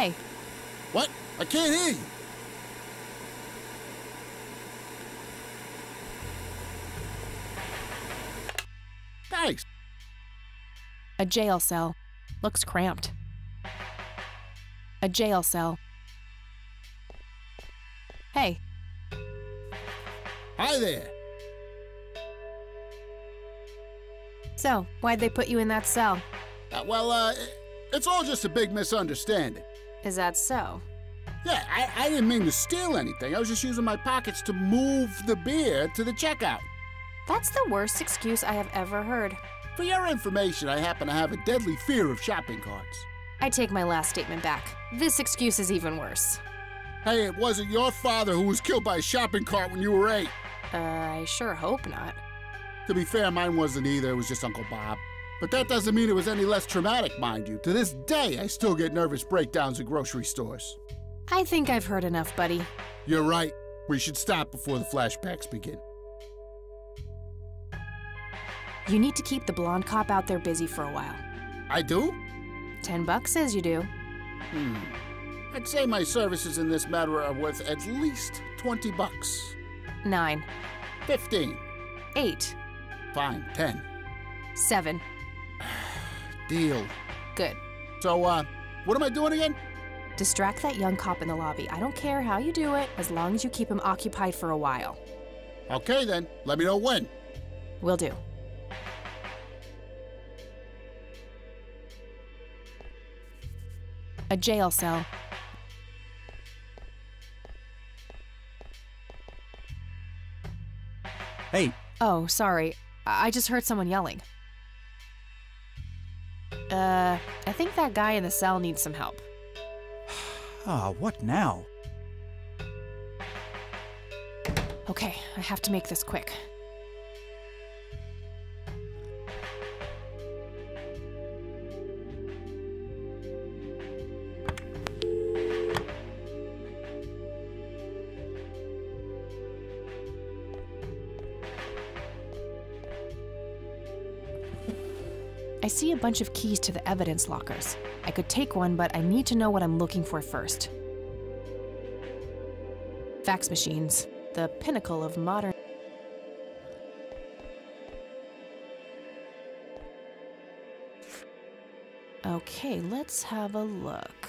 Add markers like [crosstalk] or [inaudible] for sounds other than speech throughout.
Hey, What? I can't hear you. Thanks. a jail cell. Looks cramped. A jail cell. Hey, Hi there. so why'd they put you in that cell? Uh, well, uh, it's all just a big misunderstanding. Is that so? Yeah, I, I didn't mean to steal anything. I was just using my pockets to move the beer to the checkout. That's the worst excuse I have ever heard. For your information, I happen to have a deadly fear of shopping carts. I take my last statement back. This excuse is even worse. Hey, it wasn't your father who was killed by a shopping cart when you were eight. Uh, I sure hope not. To be fair, mine wasn't either. It was just Uncle Bob. But that doesn't mean it was any less traumatic, mind you. To this day, I still get nervous breakdowns at grocery stores. I think I've heard enough, buddy. You're right. We should stop before the flashbacks begin. You need to keep the blonde cop out there busy for a while. I do? Ten bucks says you do. Hmm. I'd say my services in this matter are worth at least 20 bucks. Nine, 15. eight, Fine, 10. seven. Deal. Good. So, uh, what am I doing again? Distract that young cop in the lobby. I don't care how you do it, as long as you keep him occupied for a while. Okay then, let me know when. Will do. A jail cell. Hey, Oh, sorry. I I just heard someone yelling. Uh, I think that guy in the cell needs some help. [sighs] ah, what now? Okay, I have to make this quick. Bunch of keys to the evidence lockers. I could take one, but I need to know what I'm looking for first. Fax machines, the pinnacle of modern. Okay, let's have a look.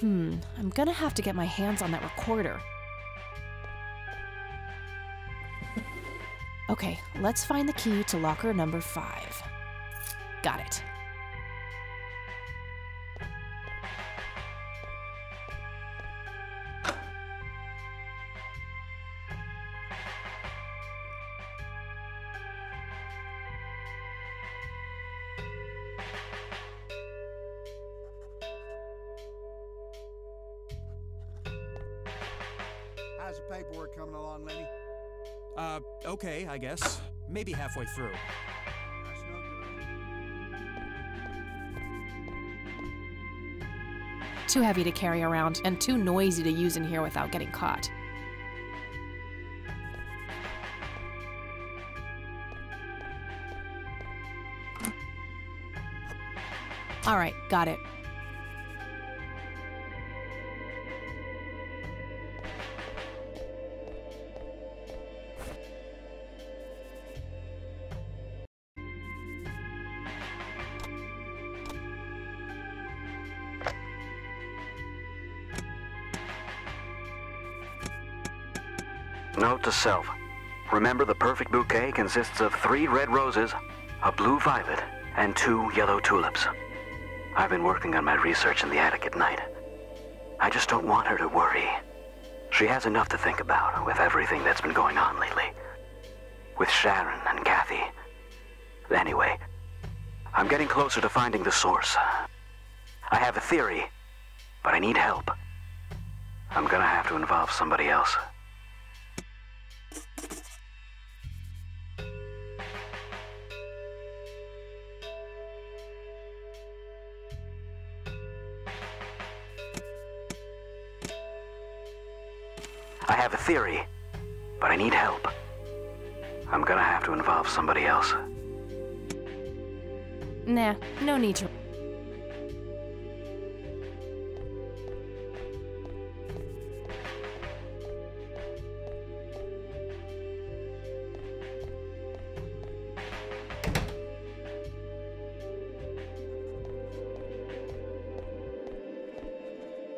Hmm, I'm gonna have to get my hands on that recorder. Okay, let's find the key to locker number five. Got it. Uh, okay, I guess. Maybe halfway through. Too heavy to carry around and too noisy to use in here without getting caught. All right, got it. Note to self. Remember the perfect bouquet consists of three red roses, a blue violet, and two yellow tulips. I've been working on my research in the attic at night. I just don't want her to worry. She has enough to think about with everything that's been going on lately. With Sharon and Kathy. Anyway, I'm getting closer to finding the source. I have a theory, but I need help. I'm gonna have to involve somebody else. Have a theory, but I need help. I'm gonna have to involve somebody else. Nah, no need to.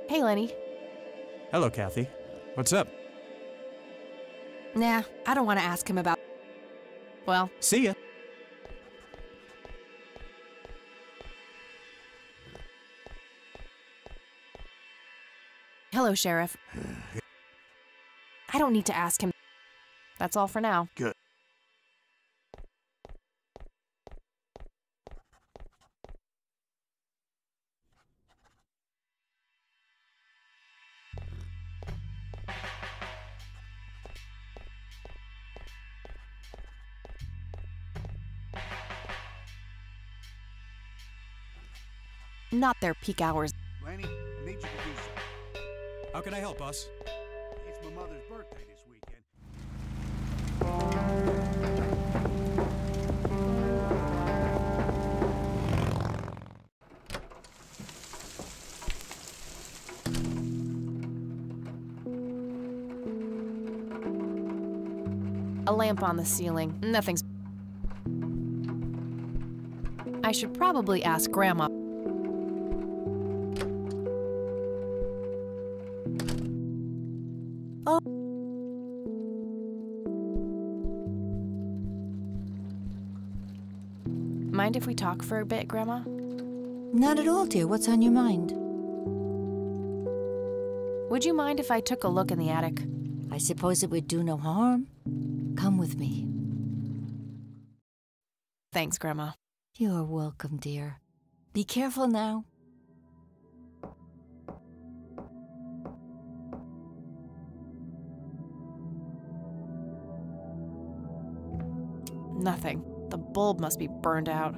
Hey, Lenny. Hello, Kathy. What's up? Nah, I don't want to ask him about. Well, See ya. hello, Sheriff. [sighs] I don't need to ask him. That's all for now. Good. Not their peak hours. Lanny, I need you to do something. How can I help, boss? It's my mother's birthday this weekend. A lamp on the ceiling. Nothing's. I should probably ask Grandma. Mind if we talk for a bit, Grandma? Not at all, dear. What's on your mind? Would you mind if I took a look in the attic? I suppose it would do no harm. Come with me. Thanks, Grandma. You're welcome, dear. Be careful now. Nothing. The bulb must be burned out.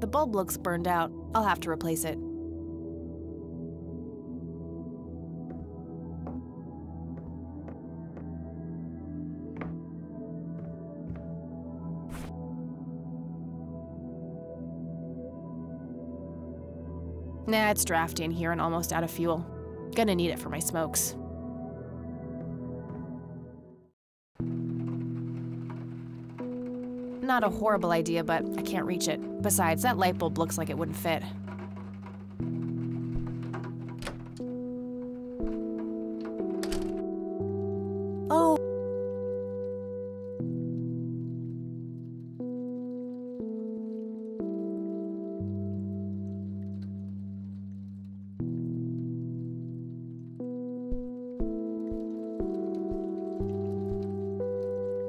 The bulb looks burned out. I'll have to replace it. Nah, it's drafty in here and almost out of fuel. Gonna need it for my smokes. Not a horrible idea, but I can't reach it. Besides, that light bulb looks like it wouldn't fit. Oh.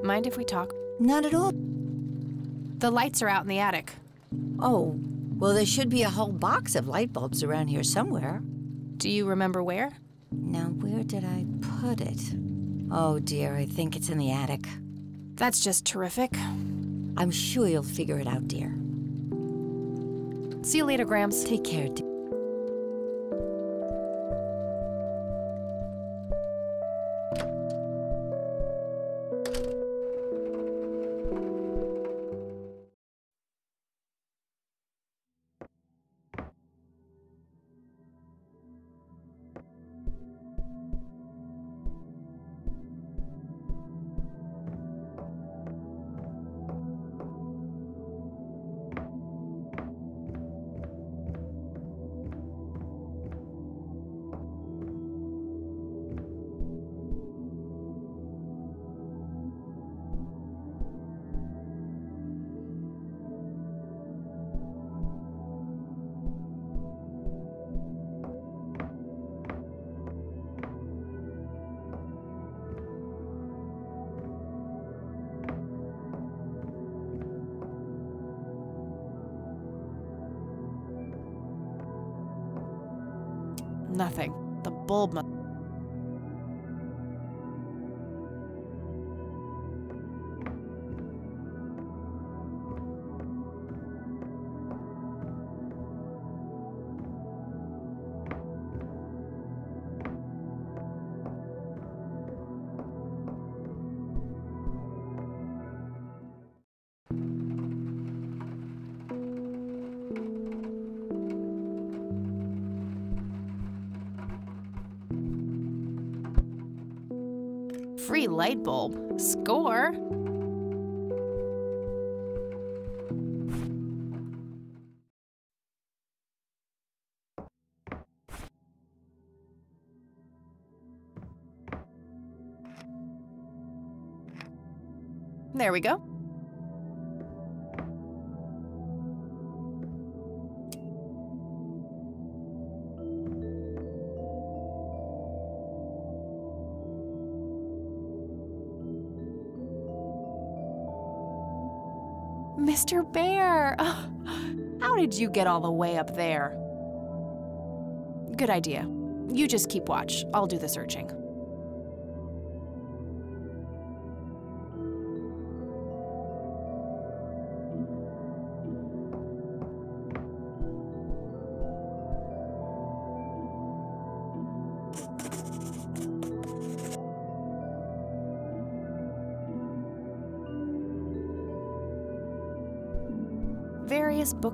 Mind if we talk? Not at all. The lights are out in the attic. Oh, well, there should be a whole box of light bulbs around here somewhere. Do you remember where? Now, where did I put it? Oh, dear, I think it's in the attic. That's just terrific. I'm sure you'll figure it out, dear. See you later, Grams. Take care, dear. Nothing. The bulb mu- Free light bulb. Score. There we go. You get all the way up there? Good idea. You just keep watch. I'll do the searching.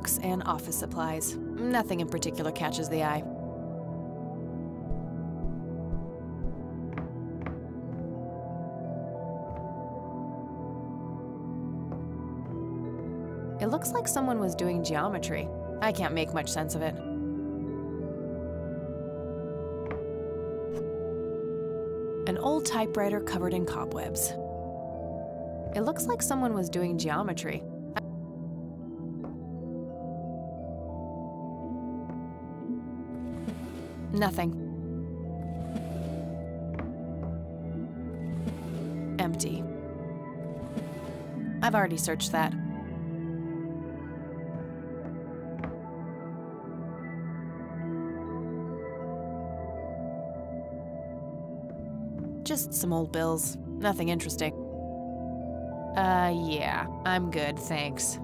Books and office supplies. Nothing in particular catches the eye. It looks like someone was doing geometry. I can't make much sense of it. An old typewriter covered in cobwebs. It looks like someone was doing geometry. Nothing. Empty. I've already searched that. Just some old bills. Nothing interesting. Uh, yeah, I'm good, thanks.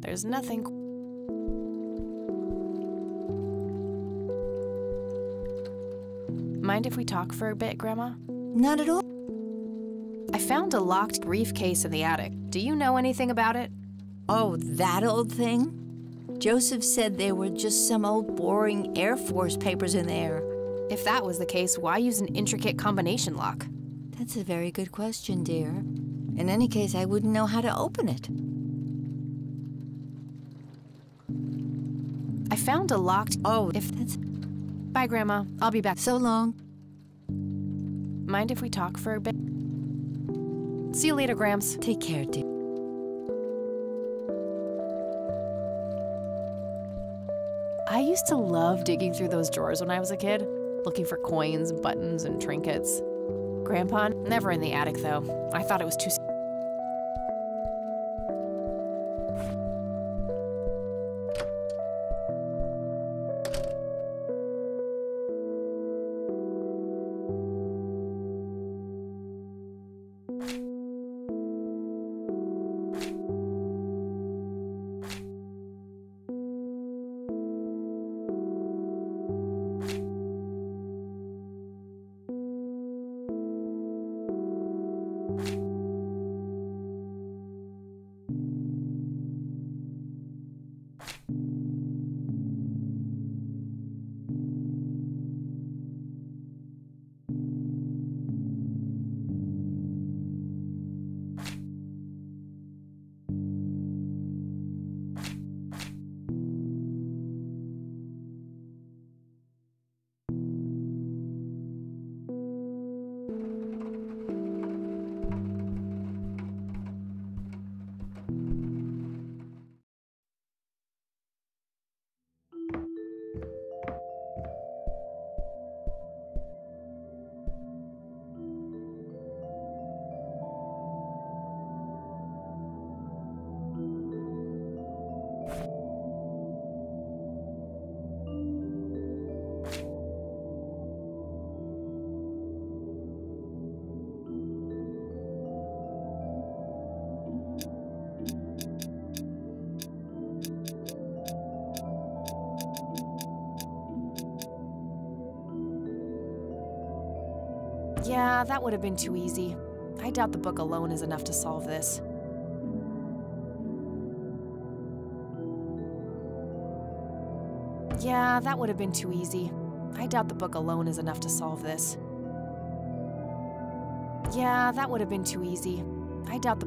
There's nothing. Mind if we talk for a bit, Grandma? not at all. I found a locked briefcase in the attic. Do you know anything about it? Oh, that old thing? Joseph said there were just some old boring Air Force papers in there. If that was the case, why use an intricate combination lock? That's a very good question, dear. In any case, I wouldn't know how to open it. I found a locked. Oh, if that's Bye, Grandma. I'll be back. so long. Mind if we talk for a bit? See you later, Grams. Take care, dear. I used to love digging through those drawers when I was a kid, looking for coins, buttons, and trinkets. Grandpa, never in the attic though. I thought it was too. Yeah, that would have been too easy. I doubt the book alone is enough to solve this. Yeah, that would have been too easy. I doubt the book alone is enough to solve this. Yeah, that would have been too easy. I doubt the